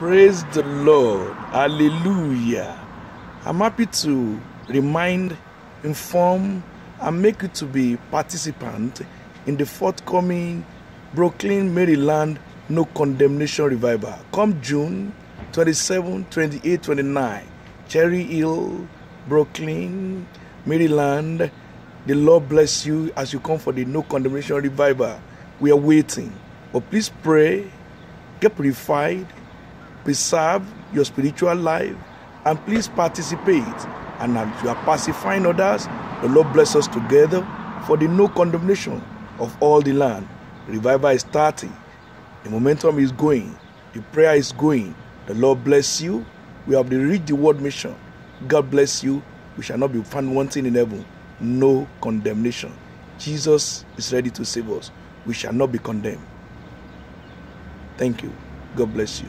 Praise the Lord. Hallelujah. I'm happy to remind, inform, and make you to be participant in the forthcoming Brooklyn, Maryland No Condemnation Revival. Come June 27, 28, 29. Cherry Hill, Brooklyn, Maryland. The Lord bless you as you come for the No Condemnation Revival. We are waiting. But please pray, get purified, preserve your spiritual life, and please participate. And as you are pacifying others, the Lord bless us together for the no condemnation of all the land. Revival is starting. The momentum is going. The prayer is going. The Lord bless you. We have the reach the world mission. God bless you. We shall not be found wanting in heaven. No condemnation. Jesus is ready to save us. We shall not be condemned. Thank you. God bless you.